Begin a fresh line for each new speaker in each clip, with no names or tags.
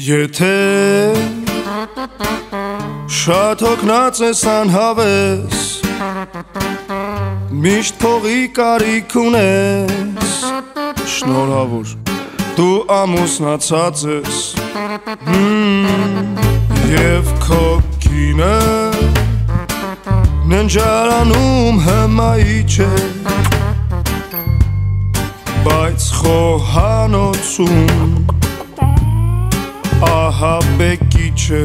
Եթե շատ հոգնած ես անհավես Միշտ փողի կարիք ունես Շնորհավոր Դու ամուսնացած ես Եվ քո կինը Ննջարանում հմայի չէ Բայց խոհանոցում ահա բեկիչը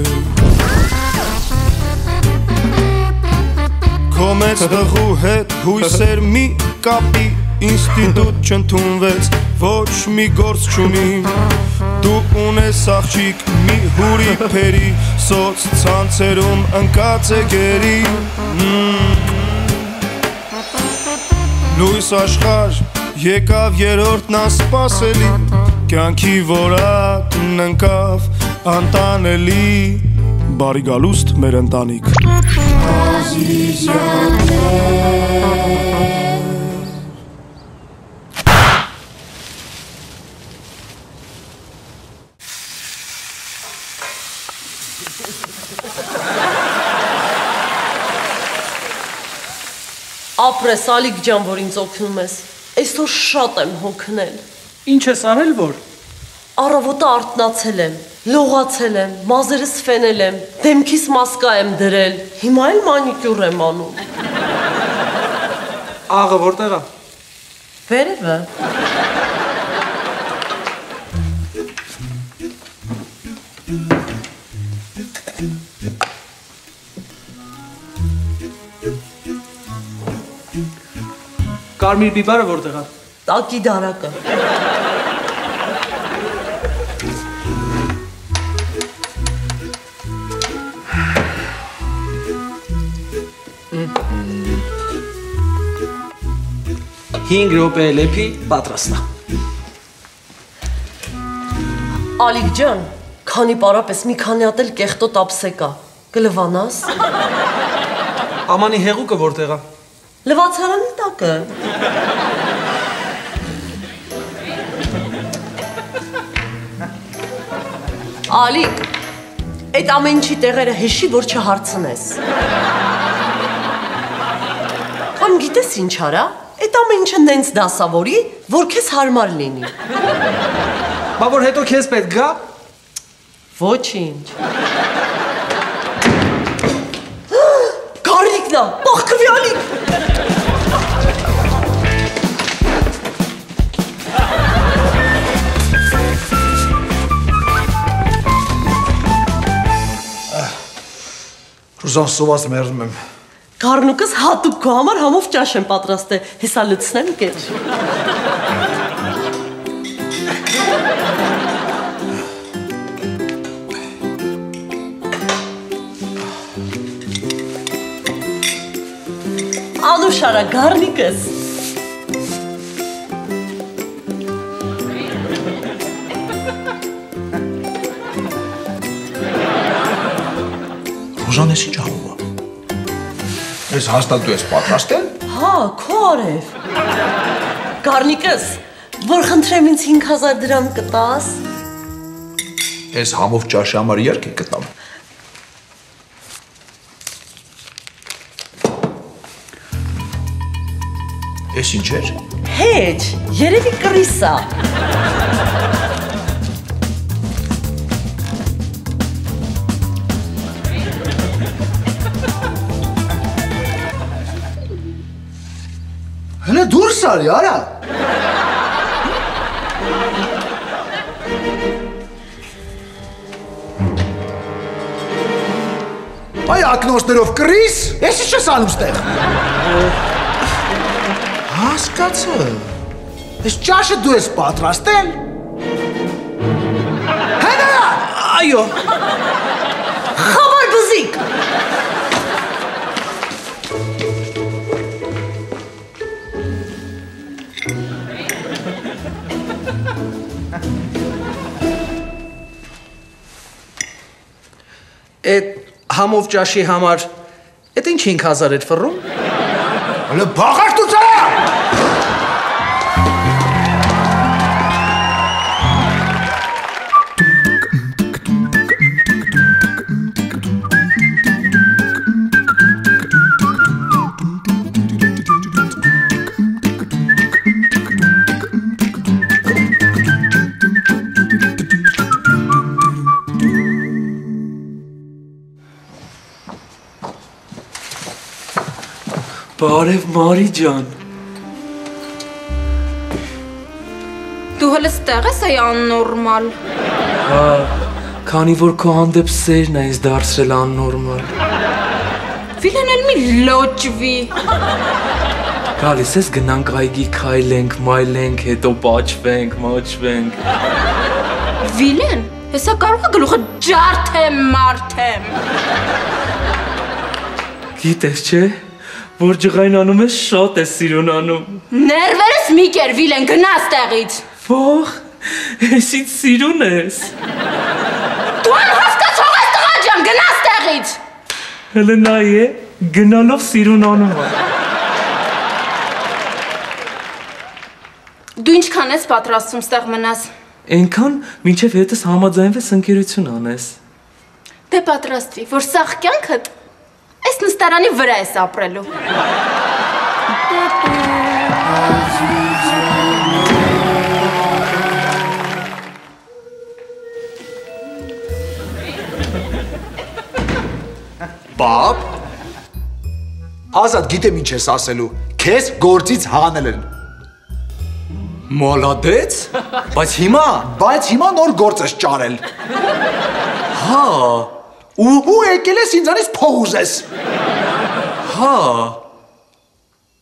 Քո մեծ տղու հետ հույսեր մի կապի ինստիտուտ չընդունվեց ոչ մի գործ չունի դու ունես աղջիկ մի հուրի փերի սոց ցանցերում ընկած է գերի լույս աշխարհ եկավ երրորդն ասպասելի կյանքի որակն ընկավ անտանելի բարի գալուստ մեր ընտանիք
Ապրես Ալիկ ջան, որ ինձ օգնում ես։ Այսօր շատ եմ հոգնել։
Ինչ ես արել որ։
Առավոտը արտնացել եմ, լողացել եմ, մազերս ֆենել եմ, դեմքիս մասկա եմ դրել։ Հիմա էլ մանիկյուր եմ անում։
Աղը որտեղ է։
Վերևը։
Կարմիր բիբարը որտեղ է։
Տակի դարակը։
Հինգ րոպե լեփի պատրաստ է։
Ալիկ ջան, քանի պարապես մի քանի հատ էլ կեղտոտ ապսեկա։ Կլվանաս։
Ամանի հեղուկը որտեղ է։
Լվացարանի տակը։ Ալիկ, այդ ամեն ինչի տեղերը հեշի, որ չհարցնես։ Կամ գիտես ինչ արա։ Այդ ամեն ինչը նենց դասավորի, որ քեզ հարմար լինի։
Բա որ հետո քեզ պետք գա։
Ոչինչ։ Կարիքնա, բախկվի Ալիկ։
Ռուզան սոված մերնում եմ։
Գառնուկս հատուկ քո համար համով ճաշ եմ պատրաստել։ Հեսա լցնեմ կեչ։ Անուշարա գառնիկս։
Ռուզան էս ինչ անում է։ Ես հաստատ դու ես պատրաստել։
Հա, քո արև։ Գառնիկս, որ խնդրեմ ինձ 5000 դրամ կտաս։
Ես համով ճաշի համար երկ է կտամ։ Ես ինչ էր։
Հեչ, երևի կրիսա։
Հələ դուրս արի, արա։ Այ ակնոցներով կրիս, ես ինչ ես անում ստեղ։ Հասկացա։ Ես ճաշը դու ես պատրաստել։ Հենա։
Այո։ Այդ համով ճաշի համար Այդ ինչ 5000 էր ֆռում։
Հələ բաղարտուց
Բարև Մարի ջան։
Դու հələ ստեղ ես այ աննորմալ։
Հա, քանի որ քո հանդեպ սերն է ինձ դարձրել աննորմալ։
Վիլեն էլ մի լոճվի։
Գալիս ես գնանք այգի քայլենք, մայլենք, հետո պաչվենք, մաչվենք։
Վիլեն, հեսա կարող է գլուխը ջարդեմ մարթեմ։
Գիտես չէ, որ ջղայն անում ես շատ է սիրուն անում։
Ներվերս մի կեր Վիլեն գնա ստեղից։
Ո՞ղ, ես ինձ սիրուն ես։
Դու անհասկացող ես տղա ջան, գնա ստեղից։
Հələ նայ է, գնալով սիրուն անում է։
Դու ինչքան ես պատրաստում ստեղ մնաս։
Էնքան, մինչև հետս համաձայնվես ընկերություն անես։
Դե պատրաստվի, որ սաղ կյանքդ նստարանի վրա ես ապրելու։
Պապ։ Ազատ գիտեմ ինչ ես ասելու։ Քեզ գործից հանել են։
Մոլադեց։ Բայց հիմա
Բայց հիմա նոր գործ ես ճարել։
հա,
Ու ու եկել ես ինձանից փող ուզես։
հա։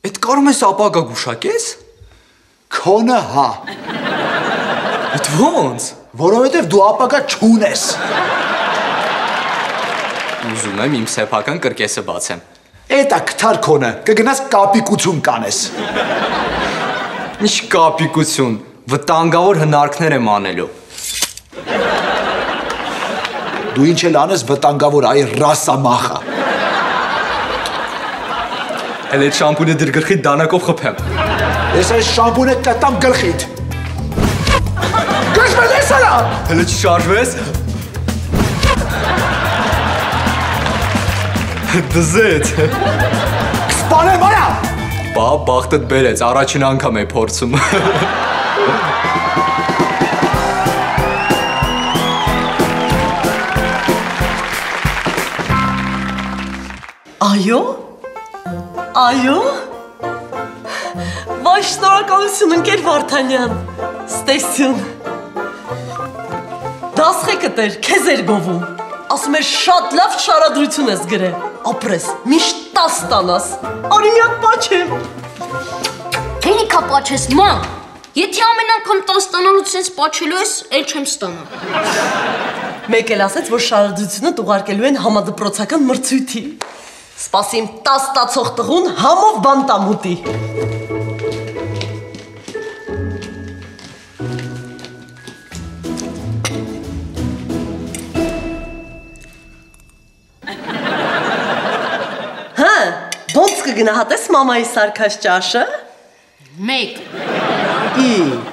Այդ կարում ես ապագա գուշակես։
Քոնը հա,
Այդ ո՞նց։
որովհետև դու ապակա չունես։
Ուզում եմ իմ սեփական կրկեսը բացեմ։
Էտա քթար քոնը, կգնաս կապիկություն կանես։
Ինչ կապիկություն, վտանգավոր հնարքներ եմ անելու։
Դու ինչ էլ անես վտանգավոր այ ռասամախա։
Էլ այդ շամպունը դիր գլխի դանակով խփեմ։
Ես այս շամպունը կտամ գլխիդ։ Գժվել ես արա։
Հələ չշարժվես։ Դզեց։
Սպանեմ արա։
Բա բախտդ բերեց, առաջին անգամ է փորձում։
Այո։ Այո։ Վայ շնորհակալություն ընկեր Վարդանյան։ Ստեսյուն։ Դասխեկը տեր, քեզ էր գովում։ Ասում էր շատ լավ շարադրություն ես գրել։ Ապրես, միշտ 10 տանաս։ Արի մի հատ պաչեմ։
Քանի կապաչես ման։ Եթե ամեն անգամ 10 տանալուց sense պաչելու ես, էլ չեմ ստանա։
Մեկ էլ ասեց, որ շարադրությունը տուղարկելու են համադպրոցական մրցույթի։ Սպասիմ 10 տացող տղուն համով բանտամուտի։ Հա, ո՞նց կգնահատես մամայի սարքած ճաշը։
1
Ի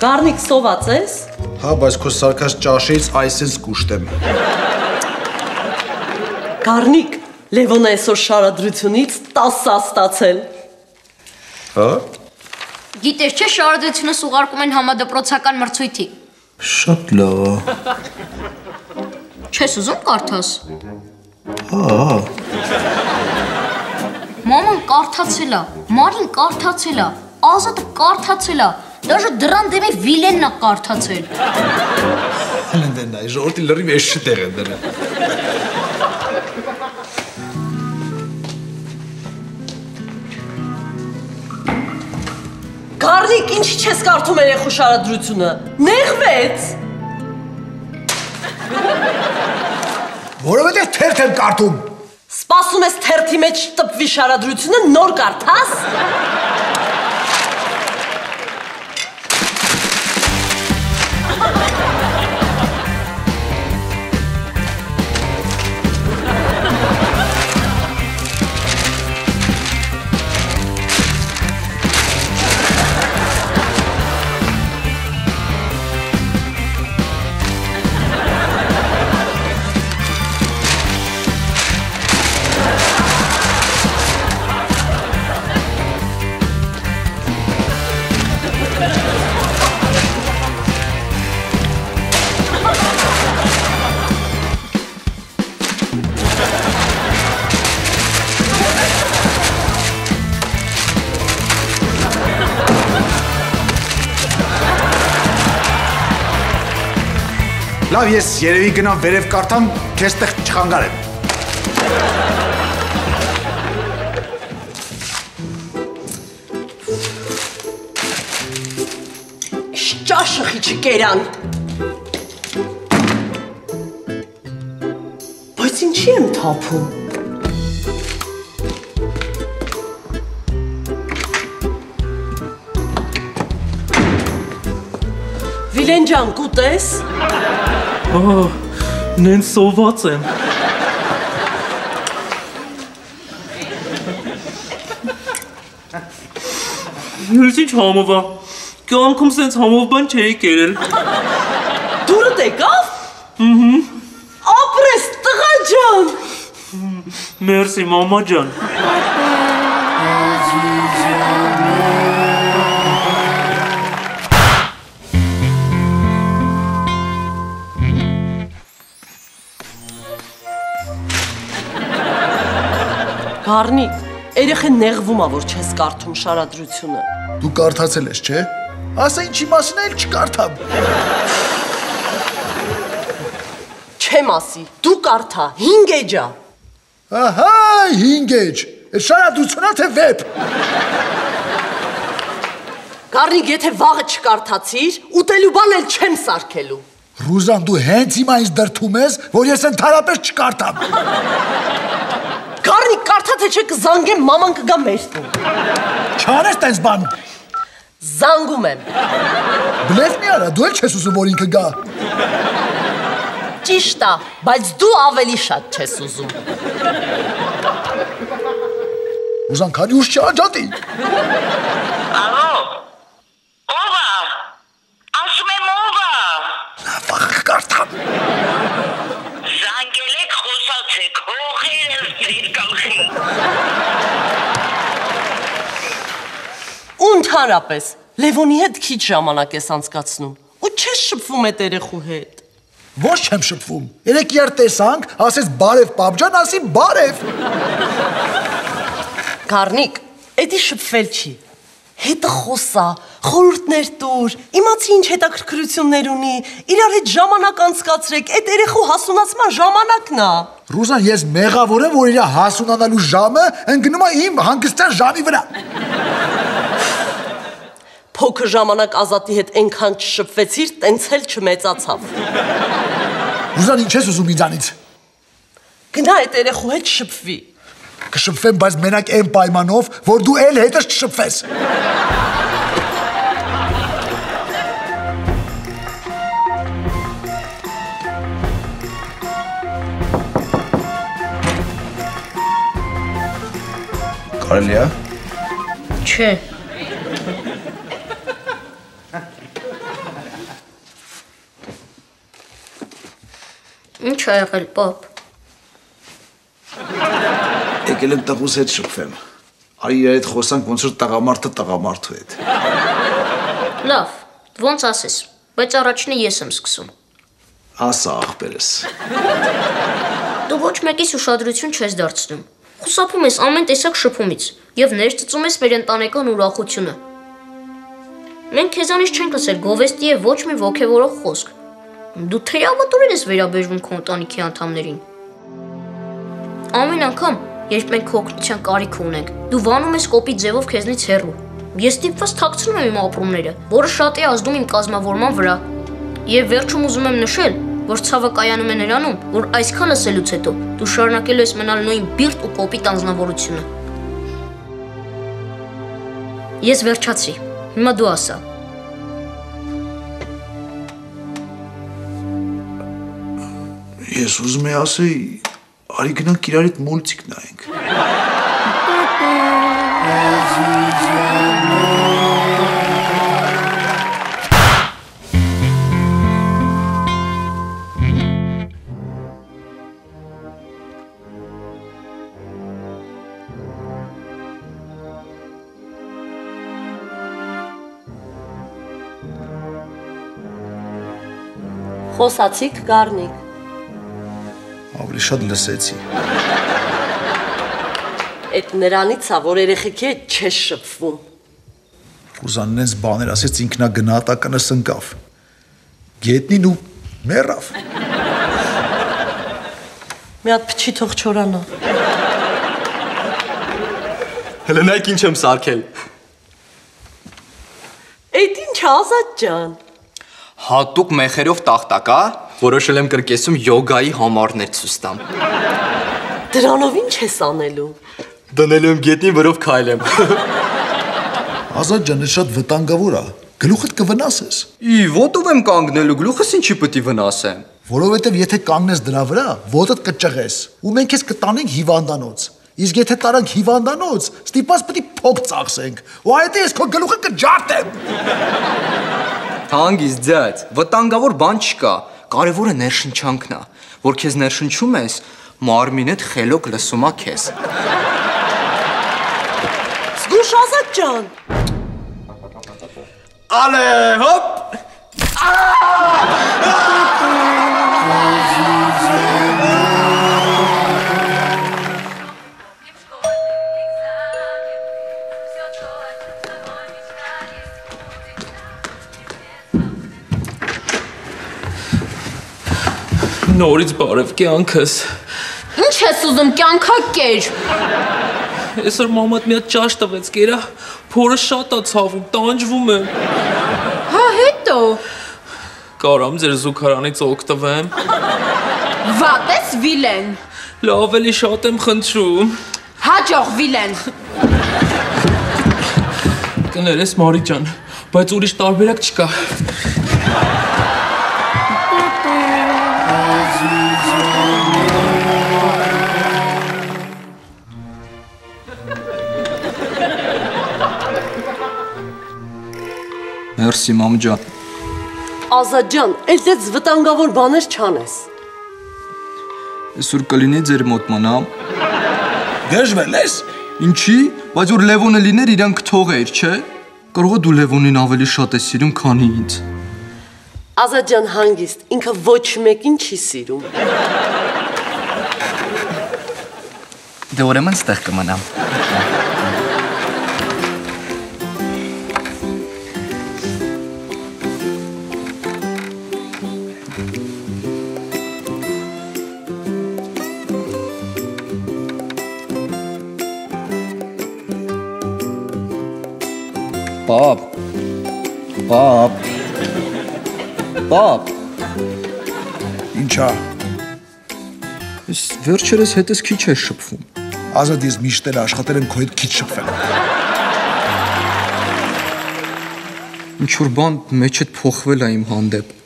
Գառնիկ սոված ես։
Հա, բայց քո սարկած ճաշից այսպես կուշտեմ։
Գառնիկ Լևոնը այսօր շարադրությունից 10 աստացել։
Հա։
Գիտես չէ շարադրությունը սուղարկում են համադպրոցական մրցույթի։
Շատ լավ է։
Չես ուզում կարդաս։
Հա։
Մաման կարդացել է, Մարին կարդացել է, Ազատը կարդացել է։ Դաժե դրան դեմի Վիլենն է կարդացել։
Հլնդեն այ ժողովրդի լրիվ էշ տեղ է դրա։
Գառնիկ, ինչի չես կարդում երեխու շարադրությունը։ Նեղվեց։
Որովհետև թերթ եմ կարդում։
Սպասում ես թերթի մեջ տպվի շարադրությունը նոր կարդաս։
Լավ, ես երևի գնամ վերև կարդամ, քեզ տեղ չխանգարեմ։
Ճաշը խիչի կերան։ Բայց ինչի եմ թափում։ Վիլեն ջան, կուտես։
Ահա, նենց սոված եմ։ Ես ինչ համովա։ Կյանքում սենց համով բան չէի կերել։
Դուրդ եկավ։ Ահա։ Ապրես տղա ջան։
Մերսի մամա ջան։
Գառնիկ, երեխեն նեղվում ա, որ չես կարդում շարադրությունը։
Դու կարդացել ես, չէ՞։ Ասա ինչի մասին էլ չկարդամ։
Չեմ ասի, դու կարդա, 5 էջա։
Ահա, 5 էջ։ շարադրությունա թե վեպ։
Գառնիկ, եթե վաղը չկարդացիր, ուտելու բան էլ չեմ սարքելու։
Ռուզան, դու հենց հիմա ինձ դրթում ես, որ ես ընդհանրապես չկարդամ։
Գառնիկ, կարդա թե չէ կզանգեմ, մաման կգա մեր տուն։
Չանես տես բան։
Զանգում եմ։
Բլեֆ մի արա, դու էլ չես ուզում որ ինքը գա։
Ճիշտ է, բայց դու ավելի շատ չես ուզում։
Ռուզան, քանի ուշ չանջատի։
Ալո։ Ո՞վ է։ Ասում եմ ո՞վ է։
Վաղ կարդամ։
Զանգել եք խոսացեք, հողերը ձեր գլխի։
Ու ընդհանրապես, Լևոնի հետ քիչ ժամանակ ես անցկացնում։ Ու չես շփվում այդ երեխու հետ։
Ոչ չեմ շփվում։ Երեք յար տեսանք, ասես բարև պապջան, ասի բարև։
Գառնիկ, էդի շփվել չի։ Հետը խոսա, խորհուրդներ տուր, իմացի ինչ հետաքրքրություններ ունի, իրար հետ ժամանակ անցկացրեք, այդ երեխու հասունացման ժամանակն է։
Ռուզան, ես մեղավոր եմ, որ իր հասունանալու ժամը ընկնում է իմ հանգստյան ժամի վրա։
Փոքր ժամանակ ազատի հետ այնքան չշփվեցիր, տենց էլ չմեծացավ։
Ռուզան, ինչ ես ուզում ինձանից։
Գնա այդ երեխու հետ շփվի։
Կշփվեմ, բայց մենակ այն պայմանով, որ դու էլ հետս չշփվես։
Կարելի է։
Չէ։ Ինչ ա եղել, պապ։
Եկել եմ տղուս հետ շփվեմ։ Արի իր հետ խոսանք ոնց որ տղամարդը տղամարդու հետ։
Լավ, ոնց ասես, բայց առաջինը ես եմ սկսում։
Ասա աղբերս։
Դու ոչ մեկիս ուշադրություն չես դարձնում։ Խուսափում ես ամեն տեսակ շփումից եւ ներծծում ես մեր ընտանեկան ուրախությունը։ Մենք քեզանից չենք լսել գովեստի եւ ոչ մի ոգևորող խոսք։ Դու թեյավատորեն ես վերաբերվում քո ընտանիքի անդամներին։ Ամեն անգամ, երբ մենք քո օգնության կարիք ունենք, դու վանում ես կոպի ձևով քեզնից հեռու։ Ես ստիպված թաքցնում եմ իմ ապրումները, որը շատ է ազդում իմ կազմավորման վրա։ Եվ վերջում ուզում եմ նշել, որ ցավը կայանում է նրանում, որ այսքան լսելուց հետո դու շարունակելու ես մնալ նույն բիրտ ու կոպիտ անznավորությունը։ Ես վերջացրի։ Հիմա դու ասա։
Ես ուզում եի ասեի, արի գնանք իրար հետ մուլտիկ նայենք։
Խոսացիք Գառնիկ։
Ավելի շատ լսեցի։
Այդ նրանից է, որ երեխեքի հետ չես շփվում։
Ռուզաննենց բաներ ասեց ինքնա գնահատականը սնկավ։ Գետնին ու
Մեռավ։
Մի հատ փչի թող չորանա։
Հələ նայք ինչ եմ սարքել։
Այդ ինչ ազատ ջան։
Հատուկ մեխերով տախտակա, որոշել եմ կրկեսում յոգայի համարներ ցույց տամ։
Դրանով ինչ ես անելու։
Դնելու եմ գետնին, որով քայլեմ։
Ազատ ջան, շատ վտանգավոր է։ Գլուխդ կվնասես,
Ի ոտով եմ կանգնելու, գլուխս ինչի պետք է վնասեմ։
որովհետև եթե կանգնես դրա վրա, ոտդ կճղես, ու մենք քեզ կտանենք հիվանդանոց։ Իսկ եթե տարանք հիվանդանոց, ստիպած պետք է փոք ծախսենք։ Ու այդ ես քո գլուխը կջարտեմ։
Հանգիս ձած, վտանգավոր բան չկա։ Կարևորը ներշնչանքն է, որ քեզ ներշնչում ես, մարմինդ խելոք լսում է քեզ։
Զգուշ ազատ ջան։
Ալե, հոպ։
Նորից բարև կյանքս։
Ինչ ես ուզում կյանքա կեր։
Այսօր մամատ մի հատ ճաշ տվեց, գերա փորը շատ է ցավում, տանջվում եմ։
Հա հետո։
Կարամ ձեր զուգարանից օգտվեմ։
Վատ ես Վիլեն։
Լավ էլի շատ եմ խնդրում։
Հաջող Վիլեն։
Կներես Մարի ջան, բայց ուրիշ տարբերակ չկա։
Մերսի մամ ջան։
Ազատ ջան, այդ դες վտանգավոր բաներ չանես։
Այսօր կլինի ձեր մոտ մնամ։
Դժվել ես։
Ինչի, բայց որ Լևոնը լիներ, իրան կթողեր, չէ։ Կարող է դու Լևոնին ավելի շատ ես սիրում, քան ինձ։
Ազատ ջան հանգիստ, ինքը ոչ մեկին չի սիրում։
Դե ուրեմն ստեղ կմնամ։ Պապ։ Պապ։ Պապ։
Ինչա։
Ես վերջերս հետս քիչ է շփվում։
Ազատ ես միշտ էլ աշխատել եմ քո հետ քիչ շփվել։
Ինչ որ բան մեջդ փոխվել է իմ հանդեպ։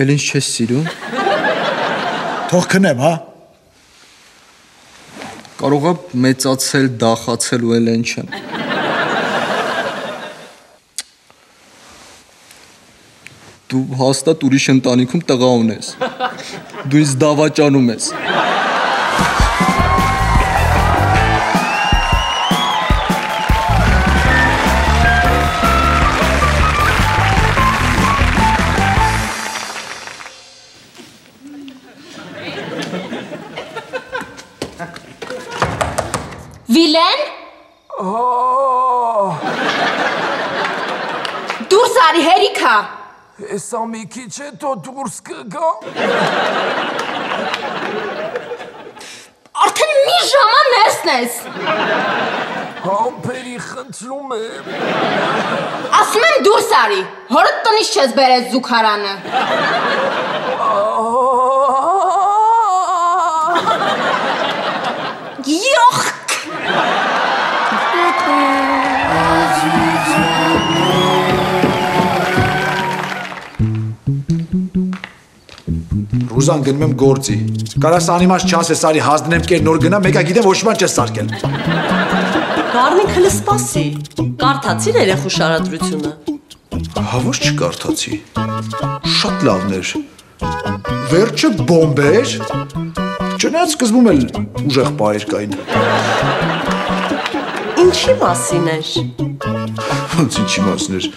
Էլ ինչ չես սիրում։
Թող քնեմ, հա։
Կարող է մեծացել, դախացել ու էլ են չեմ։ Դու հաստատ ուրիշ ընտանիքում տղա ունես։ Դու ինձ դավաճանում ես։
Հեսա մի քիչ հետո դուրս կգա։
Արդեն մի ժամա ներսն ես։
Համբերի խնդրում եմ։
Ասում եմ դուրս արի։ Հորդ տնից չես բերես զուգարանը։ Յոխ։
Ռուզան գնում եմ գործի։ Կարաս անիմաց չասես, արի հազդնեմ կեր նոր գնա, մեկա գիտեմ ոչ մի բան չես սարքել։
Գառնիկը լսպասի։ Կարդացիր երեխու շարադրությունը։
Հա ոչ չկարդացի։ Շատ լավն էր։ Վերջը բոմբ էր։ Չնայած սկզբում էլ ուժեղ բայր կային։
Ինչի մասին էր։
Ոնց ինչի մասն էր։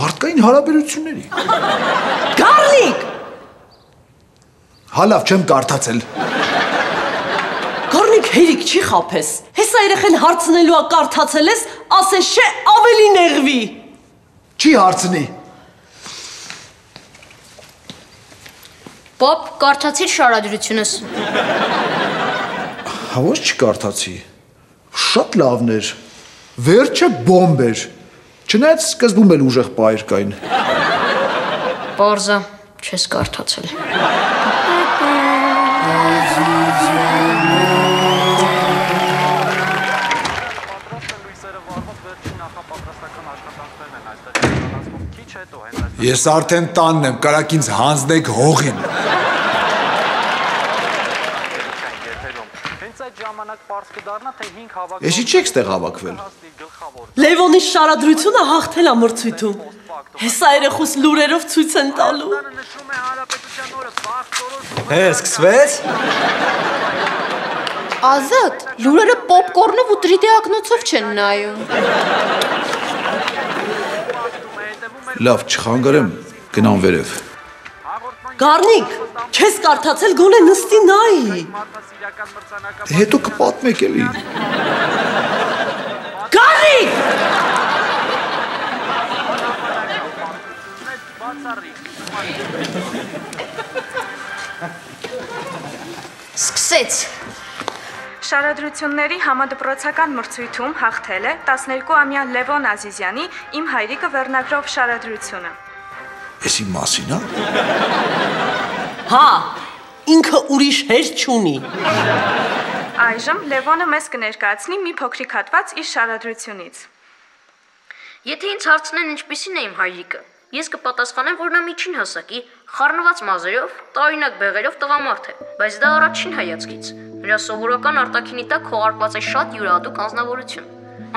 Մարդկային հարաբերությունների։
Գառնիկ։
Հա լավ, չեմ կարդացել։
Գառնիկ հերիք չի խափես։ Հեսա երեխեն հարցնելու ա կարդացել ես, ասես չէ ավելի նեղվի։
Չի հարցնի։
Պապ, կարդացիր շարադրությունս։
Հա ոչ չկարդացի։ Շատ լավն էր։ Վերջը բոմբ էր։ Չնայած սկզբում էլ ուժեղ բայր կային։
Պարզա, չես կարդացել։
Ես արդեն տանն եմ, կարակ ինձ հանձնեք հողին։
ժամանակ པարզ կդառնա, թե 5 հավաք
Ես ի՞նչ եք հավաքվել։
Լևոնի շարադրությունը հաղթել է մրցույթում։ Հեսա երեխուս լուրերով ցույց են տալու։
Հե, սկսվեց։
Ազատ, լուրերը պոպկորնով ու տրիդեակնոցով չեն նայում։
Լավ, չխանգարեմ, գնամ վերև։
Գառնիկ, չես կարդացել գոնե նստի նայի։
Հետո կպատմեք էլի։
Գառնիկ!
Սկսեց։
Շարադրությունների համադպրոցական մրցույթում հաղթել է 12-ամյա Լևոն Ազիզյանի «Իմ հայրիկը» վերնագրով շարադրությունը։
Էսի մասին, հա։
Հա, ինքը ուրիշ հեր չունի։
Այժմ Լևոնը մեզ կներկայացնի մի փոքրիկ հատված իր շարադրությունից։
Եթե ինձ հարցնեն ինչպիսին է իմ հայրիկը, ես կպատասխանեմ, որ նա միջին հասակի, խառնված մազերով, տարօրինակ բեղերով տղամարդ է, բայց դա առաջին հայացքից։ Նրա սովորական արտաքինի տակ խողարկված է շատ յուրահատուկ անznավորություն։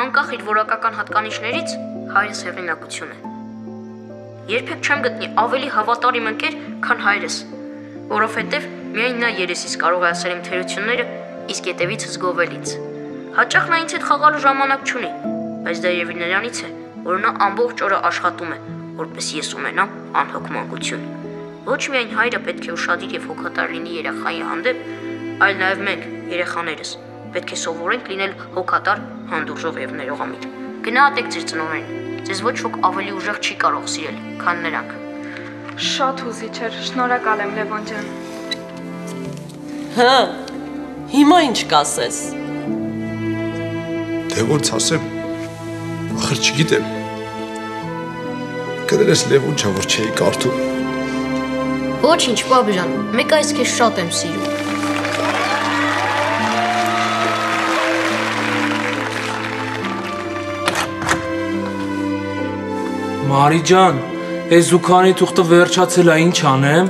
Անկախ իր որակական հատկանիշներից, հայրս հեղինակություն է։ Երբեք չեմ գտնի ավելի հավատարիմ ընկեր, քան հայրս, որովհետև միայն նա երեսից կարող է ասել իմ թերությունները, իսկ ետևիցս գովելից։ Հաճախ նա ինձ հետ խաղալու ժամանակ չունի, բայց դա եւի նրանից է, որ նա ամբողջ օրը աշխատում է, որպես ես ունենամ անհոգ մանկություն։ Ոչ միայն հայրը պետք է ուշադիր եւ հոգատար լինի երեխայի հանդեպ, այլ նաեւ մենք, երեխաներս, պետք է սովորենք լինել հոգատար, հանդուրժող եւ ներողամիտ։ Գնահատեք ձեր ծնողներին։ Ձեզ ոչ ոք ավելի ուժեղ չի կարող սիրել, քան նրանք։
Շատ հուզիչ էր։ Շնորհակալ եմ Լևոն ջան։
Հա։ Հիմա ինչ կասես։
Դե ոնց ասեմ։ Ախր չգիտեմ։ Կներես Լևոն չա որ չէի կարդում։
Ոչինչ, Պապջան, մեկ այս քեզ շատ եմ սիրում։
Մարի ջան, այս զուքանի թուղթը վերջացել է, ինչ անեմ։